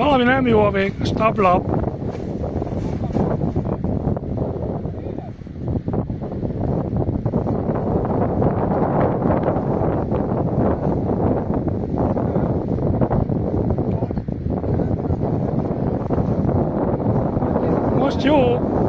Valami nem jó a vég, a tablap. Most jó.